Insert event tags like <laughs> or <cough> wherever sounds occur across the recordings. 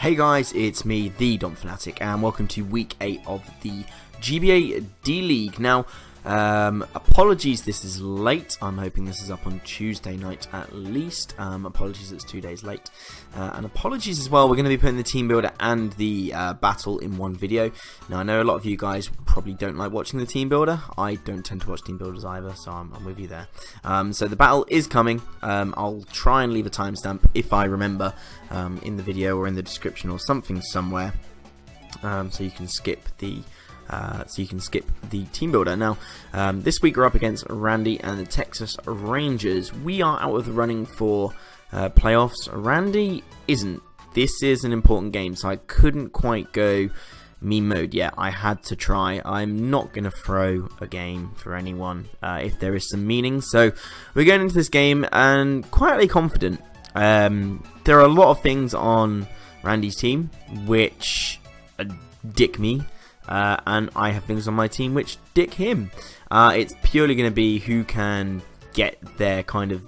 Hey guys, it's me, the Donphanatic, and welcome to week 8 of the GBA D League. Now, um, apologies, this is late. I'm hoping this is up on Tuesday night at least. Um, apologies, it's two days late. Uh, and apologies as well, we're going to be putting the team builder and the uh, battle in one video. Now, I know a lot of you guys probably don't like watching the team builder. I don't tend to watch team builders either, so I'm, I'm with you there. Um, so the battle is coming. Um, I'll try and leave a timestamp if I remember um, in the video or in the description or something somewhere. Um, so you can skip the uh, so you can skip the team builder. Now, um, this week we're up against Randy and the Texas Rangers. We are out of the running for uh, playoffs. Randy isn't. This is an important game, so I couldn't quite go meme mode yet. I had to try. I'm not going to throw a game for anyone uh, if there is some meaning. So we're going into this game and quietly confident. Um, there are a lot of things on Randy's team which uh, dick me uh, and I have things on my team which dick him. Uh, it's purely going to be who can get their kind of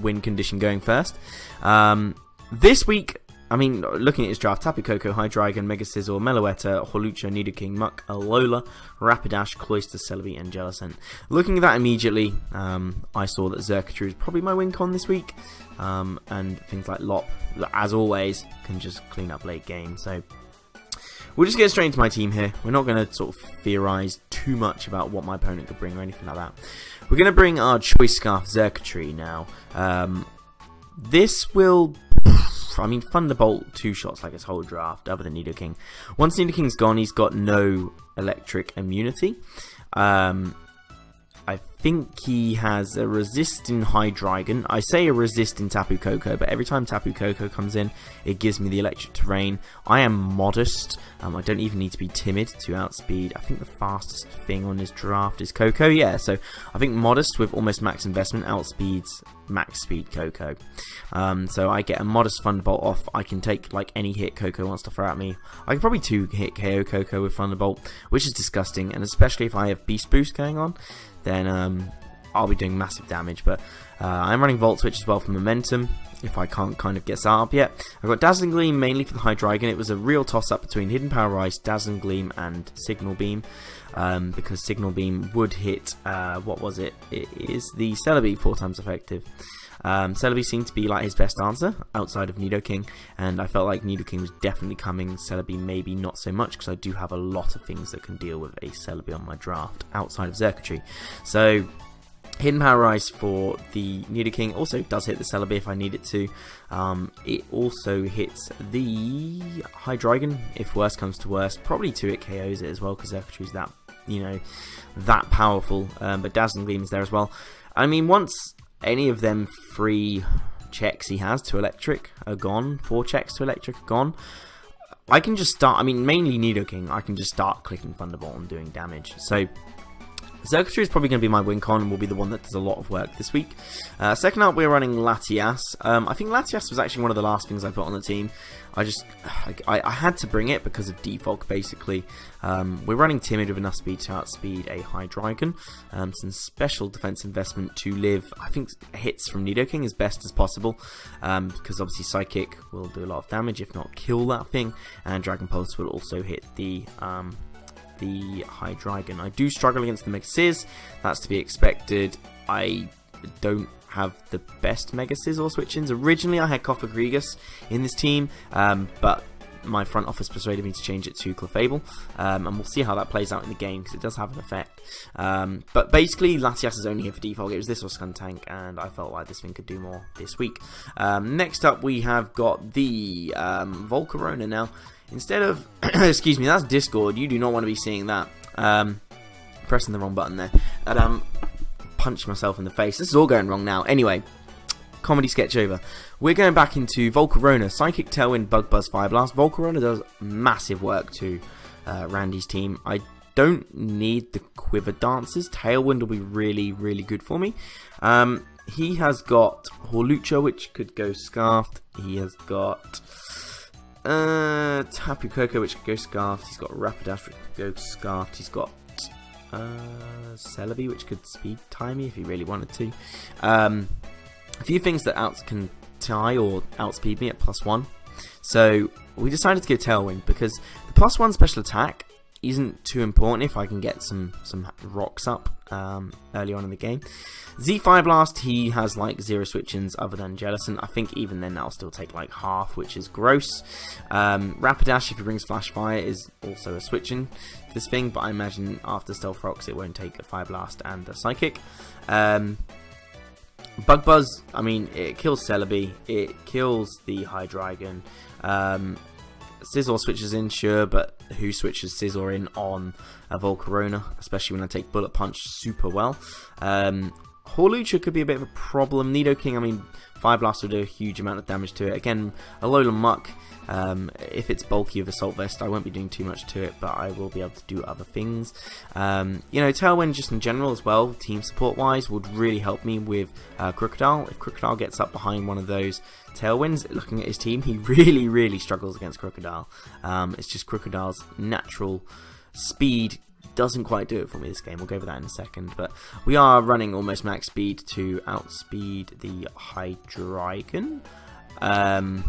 win condition going first. Um, this week, I mean, looking at his draft, Tapu Koko, Hydreigon, Mega Scizor, Meloetta, Hawlucha, Nidoking, Muck, Alola, Rapidash, Cloyster, Celebi, and Jellicent. Looking at that immediately, um, I saw that Xurkitree is probably my win con this week, um, and things like Lop, as always, can just clean up late game. So We'll just get straight into my team here. We're not going to sort of theorise too much about what my opponent could bring or anything like that. We're going to bring our Choice Scarf Xurkitree now. Um, this will... I mean, Thunderbolt two shots like his whole draft, other than Nidoking. Once Nidoking's gone, he's got no electric immunity. Um, I think he has a resisting Hydreigon. I say a resisting Tapu Koko, but every time Tapu Koko comes in, it gives me the electric terrain. I am modest. Um, I don't even need to be timid to outspeed. I think the fastest thing on his draft is Koko. Yeah, so I think modest with almost max investment outspeeds max speed Koko. Um, so I get a modest Thunderbolt off. I can take like any hit Koko wants to throw at me. I can probably two hit KO Koko with Thunderbolt, which is disgusting, and especially if I have Beast Boost going on then um, I'll be doing massive damage. But uh, I'm running Volt Switch as well for momentum, if I can't kind of get set up yet. I've got Dazzling Gleam mainly for the Hydreigon. It was a real toss-up between Hidden Power Ice, Dazzling Gleam, and Signal Beam. Um, because Signal Beam would hit, uh, what was it? It is the Celebi, four times effective. Um, Celebi seemed to be like his best answer outside of Nidoking, and I felt like Nidoking was definitely coming. Celebi maybe not so much because I do have a lot of things that can deal with a Celebi on my draft outside of Xurkitree. So Hidden Power Ice for the Nidoking also does hit the Celebi if I need it to. Um, it also hits the Hydreigon if worst comes to worst. Probably two it KOs it as well because is that you know that powerful. Um, but Dazzling Gleam is there as well. I mean, once any of them three checks he has to electric are gone, four checks to electric are gone, I can just start, I mean, mainly Nidoking, I can just start clicking Thunderbolt and doing damage. So, Xurkitree is probably going to be my win con and will be the one that does a lot of work this week. Uh, second up, we're running Latias. Um, I think Latias was actually one of the last things I put on the team. I just, I, I had to bring it because of defog, basically. Um, we're running Timid with enough speed to outspeed a Hydreigon. Um, some special defense investment to live, I think, hits from Nidoking as best as possible. Um, because obviously Psychic will do a lot of damage, if not kill that thing. And Dragon Pulse will also hit the um, Hydreigon. I do struggle against the Mega Sizz, that's to be expected. I don't have the best Mega Scizor switch-ins. Originally I had Cofagrigus in this team, um, but my front office persuaded me to change it to Clefable, um, and we'll see how that plays out in the game because it does have an effect. Um, but basically, Latias is only here for Defog. It was this or Skuntank, and I felt like this thing could do more this week. Um, next up, we have got the um, Volcarona. Now, Instead of, <clears throat> excuse me, that's Discord. You do not want to be seeing that. Um, pressing the wrong button there. And um, punch myself in the face. This is all going wrong now. Anyway, comedy sketch over. We're going back into Volcarona, Psychic Tailwind, Bug Buzz, Fire Blast. Volcarona does massive work to uh, Randy's team. I don't need the Quiver Dancers. Tailwind will be really, really good for me. Um, he has got Hawlucha, which could go Scarfed. He has got uh, Tapu Koko, which could go Scarfed. He's got Rapidash, which could go Scarfed. He's got uh, Celebi, which could speed time me if he really wanted to. Um, a few things that outs can tie or outspeed me at plus one. So we decided to go Tailwind because the plus one special attack isn't too important if I can get some some rocks up um, early on in the game. Z Fire Blast, he has like zero switch-ins other than Jellicent. I think even then that'll still take like half, which is gross. Um, Rapidash, if he brings Flash Fire, is also a switch-in this thing, but I imagine after Stealth Rocks it won't take a Fire Blast and a Psychic. Um, Bug Buzz, I mean, it kills Celebi, it kills the Hydreigon. Um, Scizor switches in, sure, but who switches Scizor in on a Volcarona, especially when I take Bullet Punch super well. Um, Hawlucha could be a bit of a problem. Nidoking, I mean, Fire Blast will do a huge amount of damage to it. Again, Alola Muck, um, if it's bulky with Assault Vest, I won't be doing too much to it, but I will be able to do other things. Um, you know, Tailwind just in general as well, team support wise, would really help me with uh, Krookodile. If Krookodile gets up behind one of those Tailwinds, looking at his team, <laughs> he really, really struggles against Krookodile. Um, it's just Krookodile's natural speed doesn't quite do it for me this game. We'll go over that in a second. But we are running almost max speed to outspeed the Hydreigon. Um,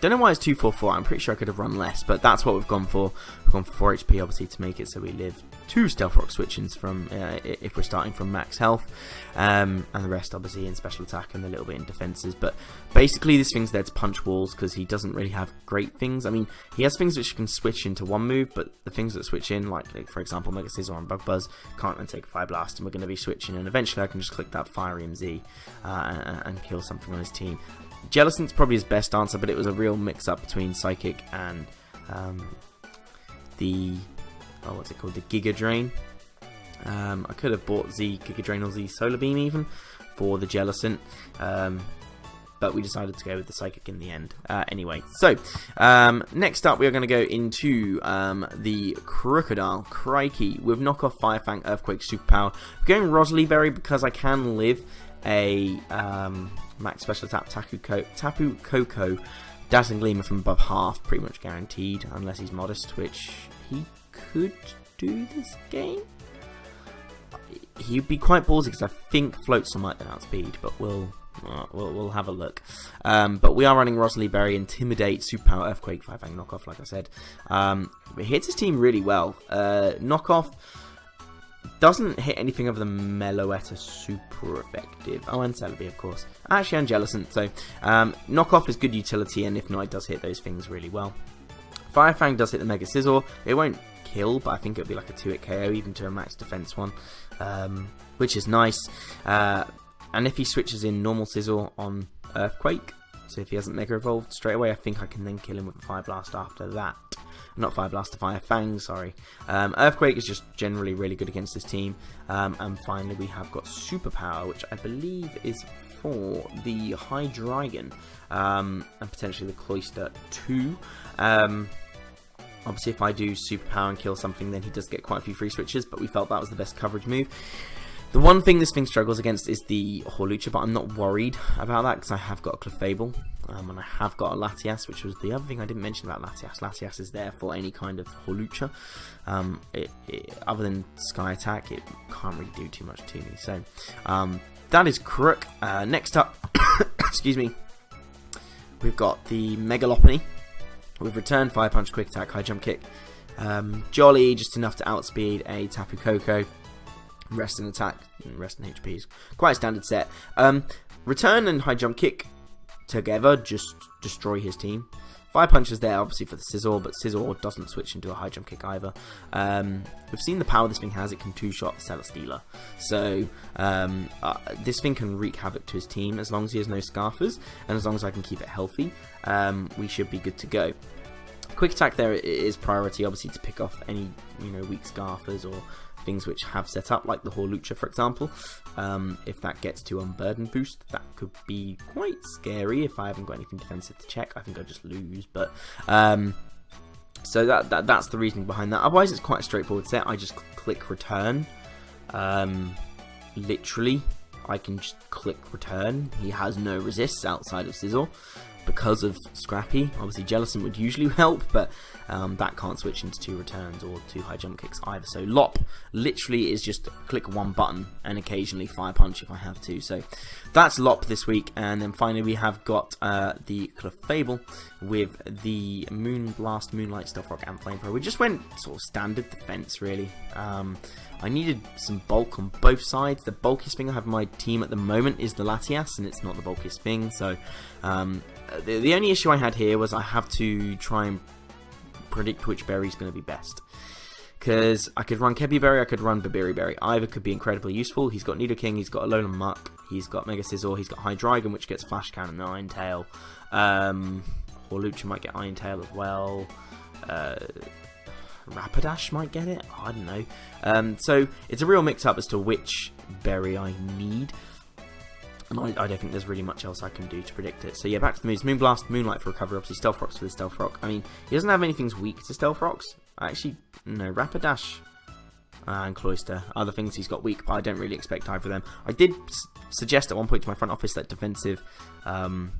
don't know why it's 244. I'm pretty sure I could have run less, but that's what we've gone for. We've gone for 4 HP, obviously, to make it so we live two Stealth Rock switch-ins from, uh, if we're starting from max health, um, and the rest, obviously, in special attack and a little bit in defenses. But basically, this thing's there to punch walls because he doesn't really have great things. I mean, he has things which can switch into one move, but the things that switch in, like, like for example, Mega Scizor and Bug Buzz, can't then take Fire Blast, and we're going to be switching, and eventually I can just click that Fire EMZ uh, and, and kill something on his team. Jellicent's probably his best answer, but it was a real mix-up between Psychic and um, the oh, what's it called, the Giga Drain. Um, I could have bought Z Giga Drain or Z Solar Beam even for the Jellicent, um, but we decided to go with the Psychic in the end. Uh, anyway, so um, next up we are going to go into um, the Krookodile Crikey with knockoff Fire Fang Earthquake Superpower. We're going Roseli Berry because I can live a um, max special attack Tapu, Co Tapu Koko Dazzling Gleamer from above half, pretty much guaranteed, unless he's modest, which he could do this game. He'd be quite ballsy because I think Floatzel might then outspeed, but we'll, uh, we'll we'll have a look. Um, but we are running Roseli Berry, Intimidate, Superpower, Earthquake, Fire Fang Knockoff, like I said. Um, it hits his team really well. Uh, knockoff doesn't hit anything other than Meloetta super effective. Oh, and Celebi, of course. Actually, and Jellicent. So, um, Knockoff is good utility, and if not, it does hit those things really well. Fire Fang does hit the Mega Scizor. It won't kill, but I think it'll be like a 2-hit KO, even to a max defense one, um, which is nice. Uh, and if he switches in normal sizzle on Earthquake, so if he hasn't Mega Evolved straight away, I think I can then kill him with Fire Blast after that. Not Fire Blast, Fire Fang, sorry. Um, Earthquake is just generally really good against this team. Um, and finally we have got Superpower, which I believe is for the Hydreigon. Um, and potentially the Cloyster 2. Obviously if I do Superpower and kill something then he does get quite a few free switches, but we felt that was the best coverage move. The one thing this thing struggles against is the Hawlucha, but I'm not worried about that because I have got a Clefable um, and I have got a Latias, which was the other thing I didn't mention about Latias. Latias is there for any kind of Hawlucha. Um, it, it, other than Sky Attack, it can't really do too much to me. So um, that is Crook. Uh, next up, <coughs> excuse me, we've got the Mega Lopunny. We've returned Fire Punch, Quick Attack, High Jump Kick. Um, Jolly, just enough to outspeed a Tapu Koko rest and attack, rest and HPs. Quite a standard set. Um, return and high jump kick together just destroy his team. Fire Punch is there obviously for the Scizor, but Scizor doesn't switch into a high jump kick either. Um, we've seen the power this thing has, it can two-shot Celesteela. So um, uh, this thing can wreak havoc to his team as long as he has no Scarfers, and as long as I can keep it healthy, um, we should be good to go. Quick attack there is priority obviously to pick off any you know weak Scarfers or things which have set up, like the Hawlucha for example. Um, if that gets to Unburden boost, that could be quite scary if I haven't got anything defensive to check. I think I'll just lose, but... Um, so that, that that's the reasoning behind that. Otherwise, it's quite a straightforward set. I just click return. Um, literally, I can just click return. He has no resists outside of Scizor. Because of Scrappy. Obviously, Jellicent would usually <laughs> help, but um, that can't switch into two returns or two high jump kicks either. So Lop literally is just click one button and occasionally fire punch if I have to. So that's Lop this week. And then finally we have got uh, the Clefable with the Moon Blast, Moonlight, Stealth Rock and Flamethrower. We just went sort of standard defense really. Um, I needed some bulk on both sides. The bulkiest thing I have my team at the moment is the Latias, and it's not the bulkiest thing. So um, the, the only issue I had here was I have to try and predict which berry is going to be best. Because I could run Kebia Berry, I could run Babiri Berry. Either could be incredibly useful. He's got Nidoking, he's got Alolan Muck, he's got Mega Scizor, he's got Hydreigon, which gets Flash Cannon and Iron Tail. Um, Hawlucha might get Iron Tail as well. Uh, Rapidash might get it. I don't know. Um, so it's a real mix-up as to which berry I need. And I, I, don't think there's really much else I can do to predict it. So yeah, back to the moves. Moonblast, Moonlight for recovery, obviously Stealth Rocks for the Stealth Rock. I mean, he doesn't have anything weak to Stealth Rocks. Actually, no, Rapidash and Cloyster. Other things he's got weak, but I don't really expect either of them. I did suggest at one point to my front office that defensive um,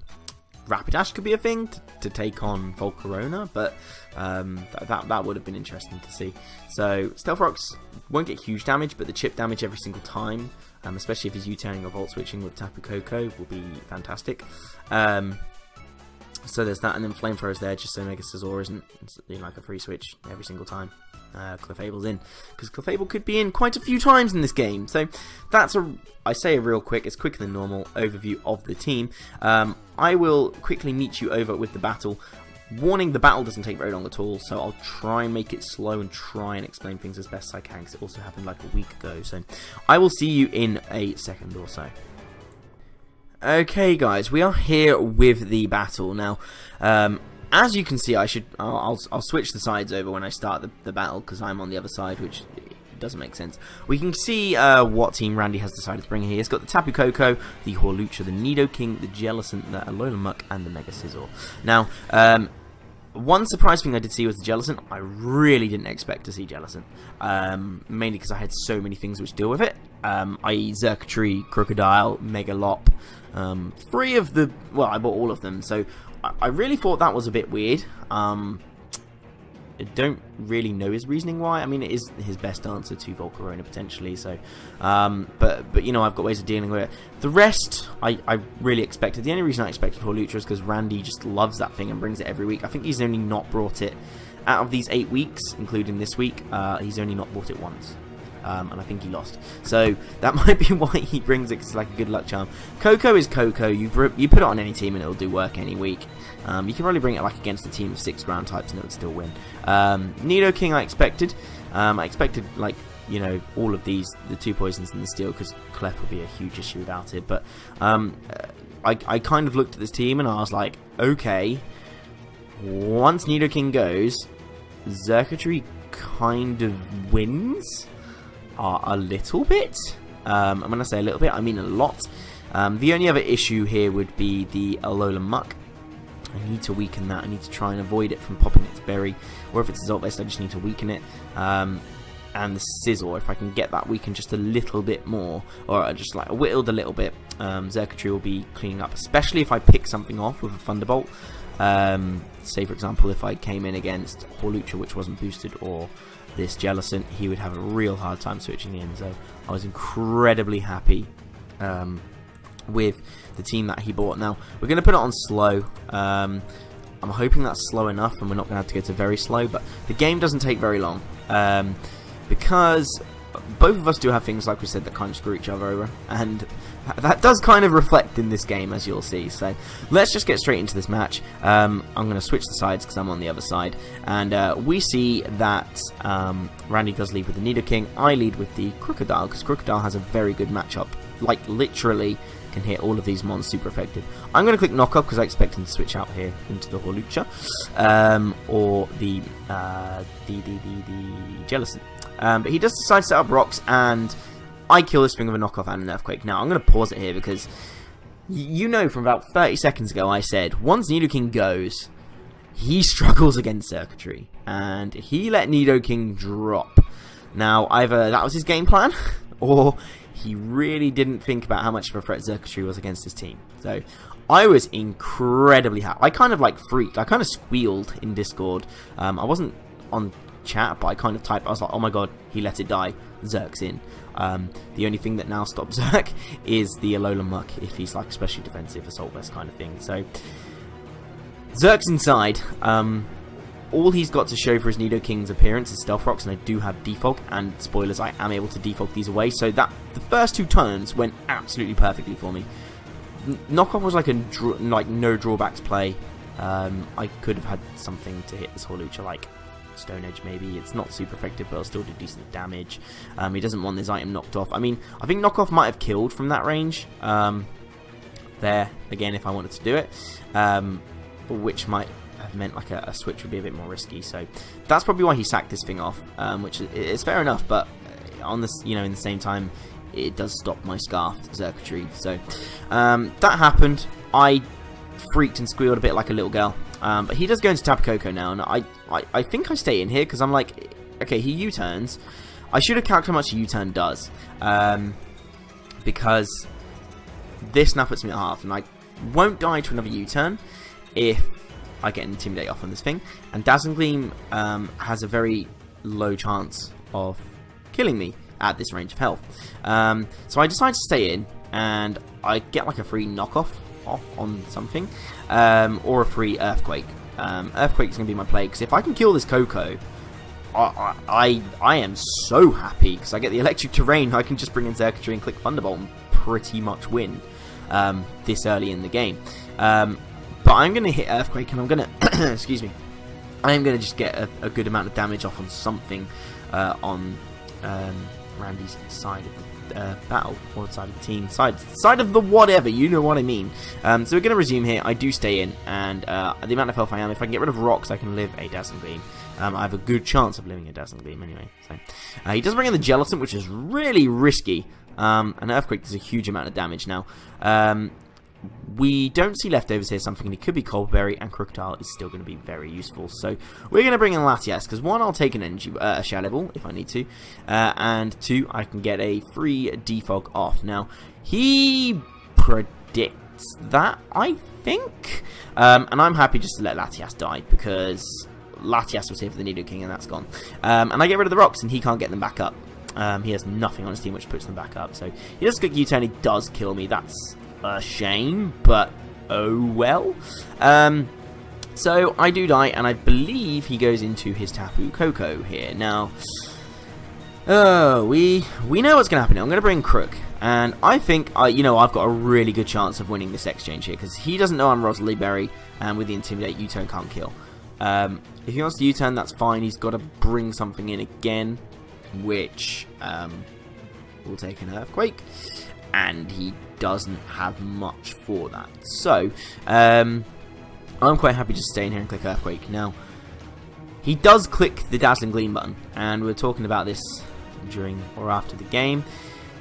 Rapidash could be a thing to, to take on Volcarona, but um, th that, that would have been interesting to see. So Stealth Rocks won't get huge damage, but the chip damage every single time, um, especially if he's U-turning or Volt Switching with Tapu Koko, will be fantastic. Um, so there's that, and then Flamethrowers there, just so Mega Scizor isn't like a free switch every single time uh, Clefable's in. Because Clefable could be in quite a few times in this game. So that's a, I say a real quick, it's quicker than normal overview of the team. Um, I will quickly meet you over with the battle. Warning, the battle doesn't take very long at all, so I'll try and make it slow and try and explain things as best I can, because it also happened like a week ago. So I will see you in a second or so. Okay, guys, we are here with the battle. Now, um, as you can see, I should I'll, I'll, I'll switch the sides over when I start the, the battle because I'm on the other side, which doesn't make sense. We can see uh, what Team Randy has decided to bring here. He's got the Tapu Koko, the Hawlucha, the Nido King, the Jellicent, the Alolan and the Mega Scizor. Now, um, one surprise thing I did see was the Jellicent. I really didn't expect to see Jellicent, um, mainly because I had so many things which deal with it, um, i.e. Xurkitree, Krookodile, Megalop. Um, three of the, well, I bought all of them, so I really thought that was a bit weird. Um, I don't really know his reasoning why. I mean, it is his best answer to Volcarona potentially. So, um, but but you know, I've got ways of dealing with it. The rest, I, I really expected. The only reason I expected Hawlucha is because Randy just loves that thing and brings it every week. I think he's only not brought it out of these eight weeks, including this week. Uh, he's only not brought it once um, and I think he lost. So <laughs> that might be <laughs> why he brings it, because it's like a good luck charm. Koko is Koko. you, you put it on any team and it'll do work any week. Um, you can probably bring it like against a team of six ground types and it would still win. Um, Nidoking I expected. Um, I expected like you know all of these, the two poisons and the steel, because Clef would be a huge issue without it. But um, I, I kind of looked at this team and I was like, okay, once Nido King goes, Xurkitree kind of wins are a little bit. Um, and when I say a little bit, I mean a lot. Um, the only other issue here would be the Alolan Muck. I need to weaken that. I need to try and avoid it from popping its berry. Or if it's Assault Vest, I just need to weaken it. Um, and the Sizzle, if I can get that weakened just a little bit more, or just like whittled a little bit, um, Xurkitree will be cleaning up, especially if I pick something off with a Thunderbolt. Um, say, for example, if I came in against Hawlucha, which wasn't boosted, or this Jellicent, he would have a real hard time switching in. So I was incredibly happy um, with the team that he bought. Now, we're going to put it on slow. Um, I'm hoping that's slow enough and we're not going to have to go to very slow, but the game doesn't take very long. Um, because both of us do have things, like we said, that kind of screw each other over, and that does kind of reflect in this game, as you'll see. So let's just get straight into this match. Um, I'm going to switch the sides because I'm on the other side, and uh, we see that um, Randy does lead with the Nidoking. I lead with the Krookodile because Krookodile has a very good matchup, like literally can hit all of these mons super effective. I'm going to click knock up because I expect him to switch out here into the Hawlucha um, or the, uh, the, the, the, the Jellicent. Um, but he does decide to set up rocks, and I kill this thing with a knockoff and an earthquake. Now, I'm going to pause it here because you know from about 30 seconds ago I said once Nidoking goes, he <laughs> struggles against Xurkitree. and he let Nidoking drop. Now, either that was his game plan, <laughs> or he really didn't think about how much of a threat Xurkitree was against his team. So, I was incredibly happy. I kind of like freaked. I kind of squealed in Discord. Um, I wasn't on chat, but I kind of typed. I was like, "Oh my god, he let it die." Zerk's in. Um, the only thing that now stops <laughs> Zerk is the Alola Muck if he's like especially defensive assault vest kind of thing. So Zerk's inside. Um, all he's got to show for his Nido King's appearance is Stealth Rocks, and I do have Defog, and spoilers, I am able to defog these away, so that the first two turns went absolutely perfectly for me. N knockoff was like a like no drawbacks play. Um, I could have had something to hit this Hawlucha, like Stone Edge maybe. It's not super effective, but it'll still do decent damage. Um, he doesn't want this item knocked off. I mean, I think knockoff might have killed from that range. Um, there, again, if I wanted to do it. Um, which might have meant like a, a, switch would be a bit more risky. So that's probably why he sacked this thing off, um, which is, fair enough. But on this, you know, in the same time, it does stop my scarfed Xurkitree. So um, that happened. I freaked and squealed a bit like a little girl. Um, but he does go into Koko now, and I, I, I think I stay in here because I'm like, okay, he U-turns. I should have calculated how much a U-turn does, um, because this now puts me at half, and I won't die to another U-turn if I get Intimidate off on this thing. And Dazzling Gleam um, has a very low chance of killing me at this range of health. Um, so I decide to stay in, and I get like a free knockoff off on something, um, or a free Earthquake. Um, Earthquake's going to be my play, because if I can kill this Koko, I, I, I am so happy, because I get the Electric Terrain, I can just bring in Xurkitree and click Thunderbolt and pretty much win um, this early in the game. Um, but I'm going to hit Earthquake and I'm going <coughs> to, excuse me, I'm going to just get a, a, good amount of damage off on something uh, on um, Randy's side of the uh, battle, or side of the team, side side of the whatever, you know what I mean. Um, so we're going to resume here. I do stay in, and uh, the amount of health I am, if I can get rid of rocks, I can live a Dazzling Gleam. Um, I have a good chance of living a Dazzling Gleam anyway. So uh, He does bring in the Jellicent, which is really risky. Um, an Earthquake does a huge amount of damage now. Um, we don't see leftovers here, so I'm thinking it could be Colberry, and Crocodile is still going to be very useful. So we're going to bring in Latias, because one, I'll take an energy, uh, a if I need to, uh, and two, I can get a free defog off. Now, he predicts that, I think, um, and I'm happy just to let Latias die, because Latias was here for the Nidoking, and that's gone. Um, and I get rid of the rocks, and he can't get them back up. Um, he has nothing on his team which puts them back up. So he does get U-turn, he does kill me. That's a shame, but oh well. Um, so I do die, and I believe he goes into his Tapu Koko here. Now, oh, we we know what's going to happen. I'm going to bring Crook, and I think I, you know, I've got a really good chance of winning this exchange here because he doesn't know I'm Rosalie Berry, and with the Intimidate, U-turn can't kill. Um, if he wants to U-turn, that's fine. He's got to bring something in again, which um, will take an Earthquake and he doesn't have much for that. So, um, I'm quite happy to stay in here and click Earthquake. Now, he does click the Dazzling Gleam button, and we are talking about this during or after the game.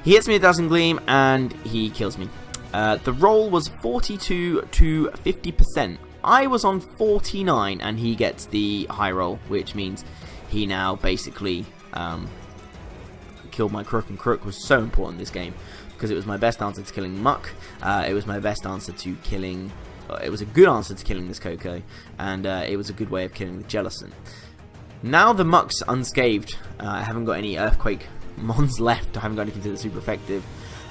He hits me with Dazzling Gleam, and he kills me. Uh, the roll was 42 to 50%. I was on 49, and he gets the high roll, which means he now basically um, killed my Crook, and Crook was so important in this game because it was my best answer to killing Muck. Uh, it was my best answer to killing. Uh, it was a good answer to killing this Koko, and uh, it was a good way of killing the Jellicent. Now the Muck's unscathed. Uh, I haven't got any Earthquake <laughs> mons left. I haven't got anything that's super effective.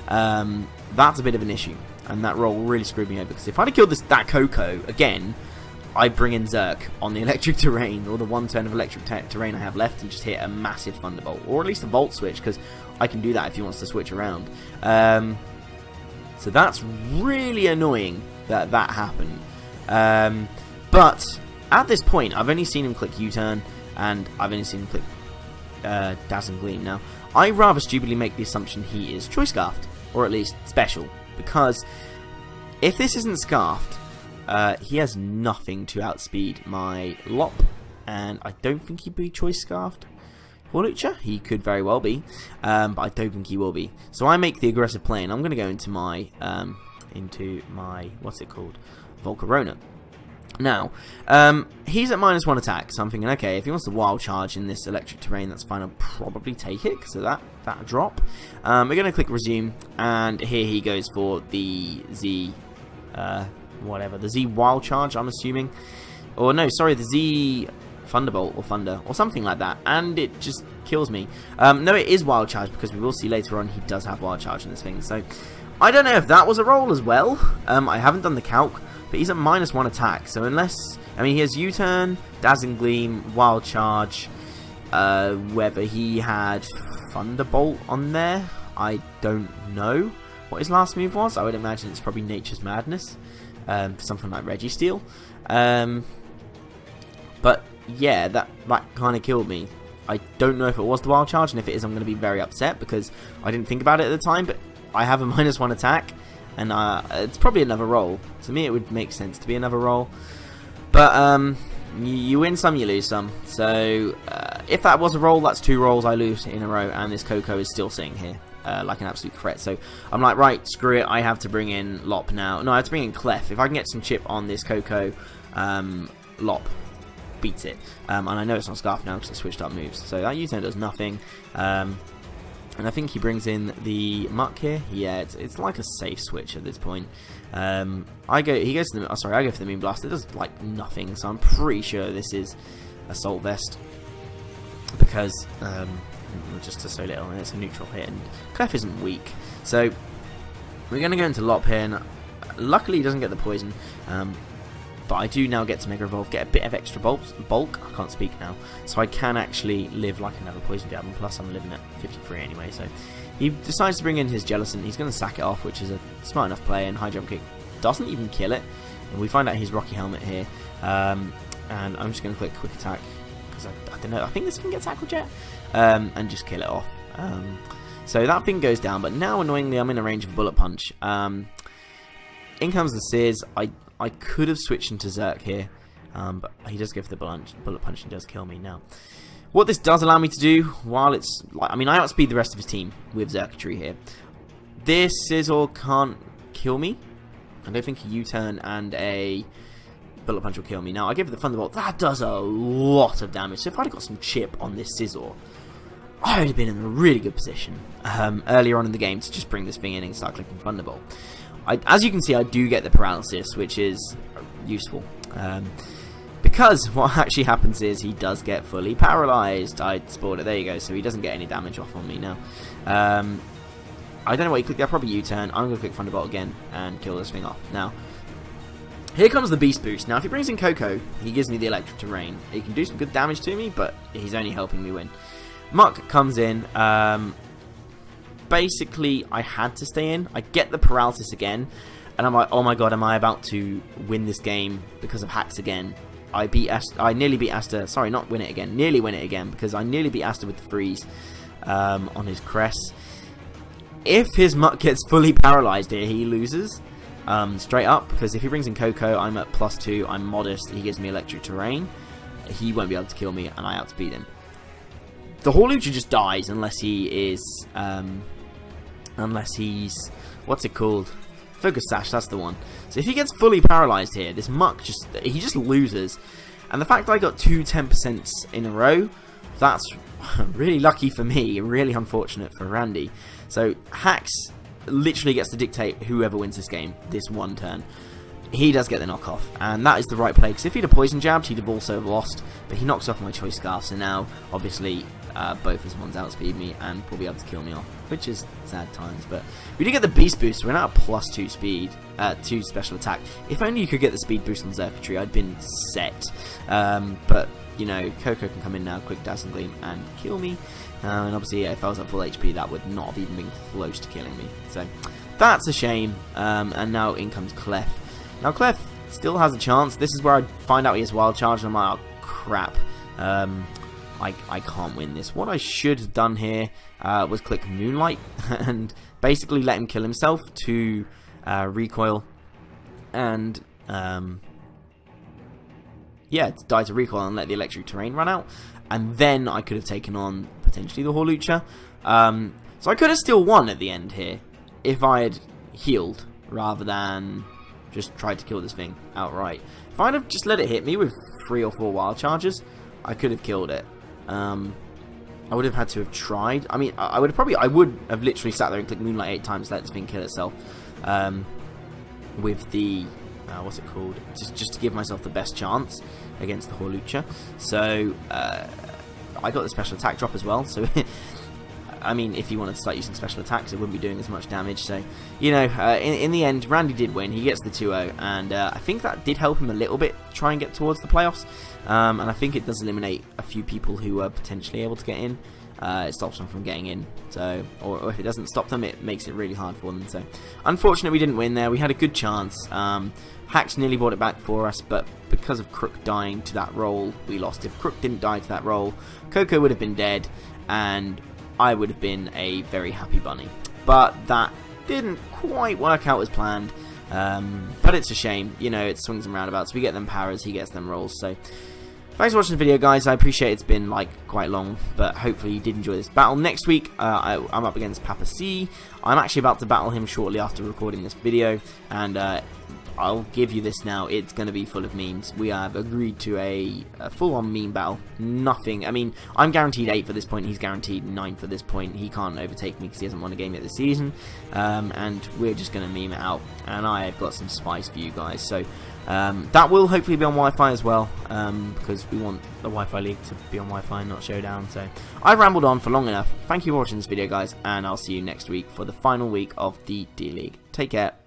Um, that's a bit of an issue, and that roll really screwed me over. Because if I'd have killed this that Koko again, I bring in Zerk on the <laughs> electric terrain, or the one turn of electric terrain I have left, and just hit a massive Thunderbolt, or at least a Volt Switch, because I can do that if he wants to switch around. Um, so that's really annoying that that happened. Um, but at this point, I've only seen him click U-turn, and I've only seen him click uh, Dazzling Gleam. Now, I rather stupidly make the assumption he is Choice Scarfed, or at least special, because if this isn't Scarfed, uh, he has nothing to outspeed my Lop, and I don't think he'd be Choice Scarfed. Hawlucha, he could very well be, um, but I don't think he will be. So I make the aggressive play, and I'm going to go into my, um, into my, what's it called, Volcarona. Now, um, he's at minus one attack, so I'm thinking, okay, if he wants to wild charge in this electric terrain, that's fine, I'll probably take it, because of that, that drop. Um, we're going to click resume, and here he goes for the Z uh, whatever, the Z Wild Charge, I'm assuming. Or no, sorry, the Z Thunderbolt or Thunder or something like that, and it just kills me. Um, no, it is Wild Charge because we will see later on he does have Wild Charge in this thing. So I don't know if that was a roll as well. Um, I haven't done the calc, but he's at minus one attack. So unless, I mean, he has U-turn, Dazzling Gleam, Wild Charge. Uh, whether he had Thunderbolt on there, I don't know what his last move was. I would imagine it's probably Nature's Madness, um, something like Registeel. Um, but yeah, that that kind of killed me. I don't know if it was the wild charge, and if it is, I'm going to be very upset because I didn't think about it at the time. But I have a <laughs> minus one attack, and uh, it's probably another roll. To me, it would make sense to be another roll. But um, you, you win some, you lose some. So uh, if that was a roll, that's two rolls I lose in a row, and this Koko is still sitting here. Uh, like an absolute threat. So I'm like, right, screw it. I have to bring in Lop now. No, I have to bring in Clef. If I can get some chip on this Koko, um, Lop beats it. Um, and I know it's not Scarf now because I switched up moves. So that U-turn does nothing. Um, and I think he brings in the Muck here. Yeah, it's, it's like a safe switch at this point. Um, I go, he goes to the, oh, sorry, I go for the Moonblast. It does like nothing, so I'm pretty sure this is Assault Vest because um, just to so little, and it's a neutral hit, and Clef isn't weak. So we're going to go into Lop here, and luckily he doesn't get the poison. Um, but I do now get to Mega Evolve, get a bit of extra bulk, bulk, I can't speak now, so I can actually live like another Poison Jab, and plus I'm living at 53 anyway, so he decides to bring in his Jellicent, he's going to sack it off, which is a smart enough play, and High Jump Kick doesn't even kill it, and we find out he's Rocky Helmet here, um, and I'm just going to click Quick Attack, because I, I, don't know, I think this can get Tackle Jet, um, and just kill it off. Um, so that thing goes down, but now annoyingly I'm in a range of Bullet Punch. Um, in comes the Sears, I I could have switched into Zerk here, um, but he does for the bullet punch and does kill me now. What this does allow me to do, while it's, like, I mean, I outspeed the rest of his team with Xurkitree here. This Scizor can't kill me. I don't think a U-turn and a Bullet Punch will kill me. Now, I give it the Thunderbolt. That does a lot of damage. So if I'd have got some chip on this Scizor, I would have been in a really good position um, earlier on in the game to just bring this thing in and start clicking Thunderbolt. I, as you can see, I do get the paralysis, which is useful. Um, because what <laughs> actually happens is he does get fully paralyzed. I spoiled it. There you go. So he doesn't get any damage off on me now. Um, I don't know what you click there. Probably U-turn. I'm going to click Thunderbolt again and kill this thing off. Now, here comes the Beast Boost. Now, if he brings in Koko, he gives me the Electric Terrain. He can do some good damage to me, but he's only helping me win. Muck comes in. Um, basically, I had to stay in. I get the paralysis again, and I'm like, oh my god, am I about to win this game because of hacks again? I beat I nearly beat Aster. Sorry, not win it again. Nearly win it again because I nearly beat Aster with the freeze um, on his crest. If his muck gets fully paralyzed here, he loses um, straight up because if he brings in Koko, I'm at plus two. I'm modest. He gives me electric terrain. He won't be able to kill me, and I outspeed him. The Hawlucha just dies unless he is, um, unless he's, what's it called? Focus Sash, that's the one. So if he gets fully paralyzed here, this Muck just, he just loses. And the fact I got two 10% in a row, that's <laughs> really lucky for me, really unfortunate for Randy. So Hacks literally gets to dictate whoever wins this game, this one turn he does get the knockoff, and that is the right play, because if he'd have poison jabbed, he'd have also lost, but he knocks off my choice scarf, so now, obviously, uh, both his ones outspeed me, and will be able to kill me off, which is sad times, but we did get the beast boost, we're now at plus 2 speed, uh, 2 special attack, if only you could get the speed boost on Xurkitree, I'd been set, um, but, you know, Koko can come in now, quick Dazzling Gleam, and kill me, uh, and obviously, if I was at full HP, that would not have even been close to killing me, so, that's a shame, um, and now in comes Clef, now Clef still has a chance. This is where I find out he has Wild Charge and I'm like, oh crap. Um, I, I can't win this. What I should have done here uh, was click Moonlight <laughs> and basically let him kill himself to uh, recoil and um, yeah, die to recoil and let the electric terrain run out. And then I could have taken on potentially the Hawlucha. Um, so I could have still won at the end here if I had healed rather than just tried to kill this thing outright. If I'd have just let it hit me with three or four wild charges, I could have killed it. Um, I would have had to have tried. I mean, I would have probably, I would have literally sat there and clicked Moonlight eight times, let this thing kill itself. Um, with the uh, what's it called? Just just to give myself the best chance against the Hawlucha. So uh, I got the special attack drop as well. So <laughs> I mean, if he wanted to start using special attacks, it wouldn't be doing as much damage. So, you know, uh, in, in, the end, Randy did win. He gets the 2-0, and uh, I think that did help him a little bit try and get towards the playoffs. Um, and I think it does eliminate a few people who are potentially able to get in. Uh, it stops them from getting in. So, or, or, if it doesn't stop them, it makes it really hard for them. So, unfortunately, we didn't win there. We had a good chance. Um, nearly brought it back for us, but because of Crook dying to that roll, we lost. If Crook didn't die to that roll, Koko would have been dead, and I would have been a very happy bunny. But that didn't quite work out as planned. Um, but it's a shame, you know, it swings and roundabouts. We get them powers, he gets them rolls. So, thanks for watching the video, guys. I appreciate it's been like quite long, but hopefully you did enjoy this battle. Next week, uh, I, am up against PaPaSea. I'm actually about to battle him shortly after recording this video, and uh, I'll give you this now. It's going to be full of memes. We have agreed to a, a full-on meme battle. Nothing. I mean, I'm guaranteed 8 for this point. He's guaranteed 9 for this point. He can't overtake me because he hasn't won a game yet this season. Um, and we're just going to meme it out. And I have got some spice for you guys. So um, that will hopefully be on Wi-Fi as well. Um, because we want the Wi-Fi League to be on Wi-Fi, and not Showdown. So I've rambled on for long enough. Thank you for watching this video, guys. And I'll see you next week for the final week of the D-League. Take care.